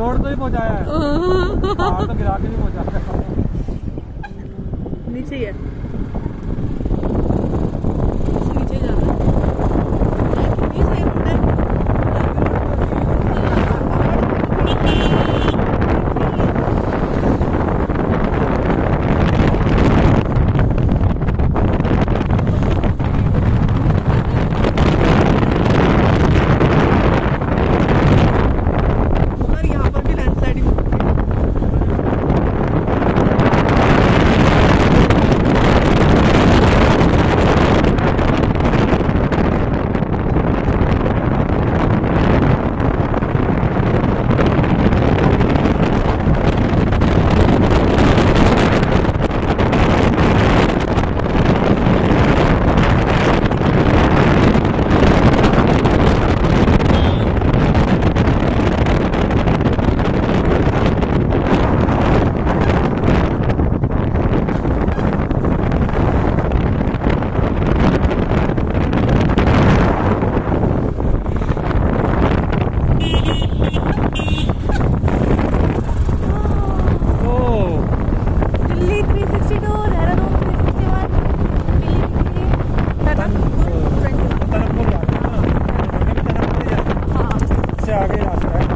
आया है तो गिरा के नहीं पहुँचा नीचे ही है। Right?